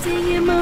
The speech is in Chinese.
在夜幕